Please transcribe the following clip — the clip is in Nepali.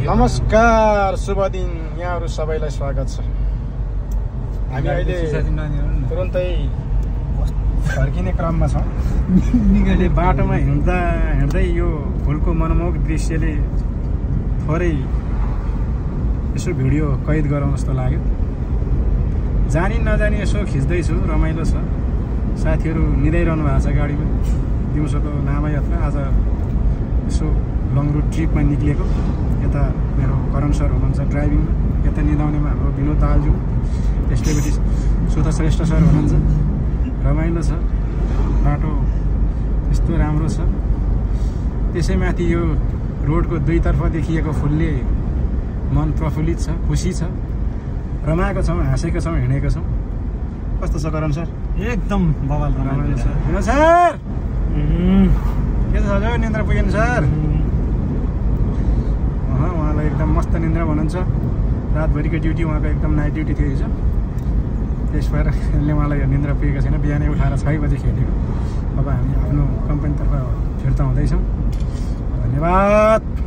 नमस्कार शुभ दिन। यहाँहरू सबैलाई स्वागत छ। हामी अहिले तुरन्तै फर्किने क्रममा छौँ। अहिले बाटोमा हिँड्दा हिँड्दै यो फुलको मनमोहक दृश्यले थोरै यसो भिडियो कैद गरौँ जस्तो लाग्यो। जानी नजानी यसो खिच्दैछु रमाइलो छ। साथीहरू निदाइरहनु भएको छ गाडीमा। दिउँसोको लामा यात्रा आज यसो लङ रुट ट्रिपमा निक्लिएको यता मेरो करण सर हुनुहुन्छ ड्राइभिङमा यता निदाउनेमा हाम्रो विनोद दालज्यू त्यसैपट्टि सुध श्रेष्ठ सर हुनुहुन्छ रमाइलो छ बाटो यस्तो राम्रो छ त्यसैमाथि यो रोडको दुईतर्फ देखिएको फुलले मन प्रफुल्लित छ खुसी छ। रमाएको छौँ हाँसेको छौँ हिँडेको छौँ। कस्तो छ करण सर? एकदम बवाल रमाइलो छ सर। के छ सर? निन्द्रा पुगेन सर? मस्त निन्द्रा भन्नुहुन्छ। रातभरिको ड्युटी उहाँको एकदम नाइट ड्युटी थियो हिजो। त्यस भएर यसले उहाँलाई निन्द्रा पुगेको छैन। बिहानै उठाएर छ बजी खेलेको अब हामी आफ्नो कम्पनीतर्फ फिर्ता हुँदैछौँ। धन्यवाद।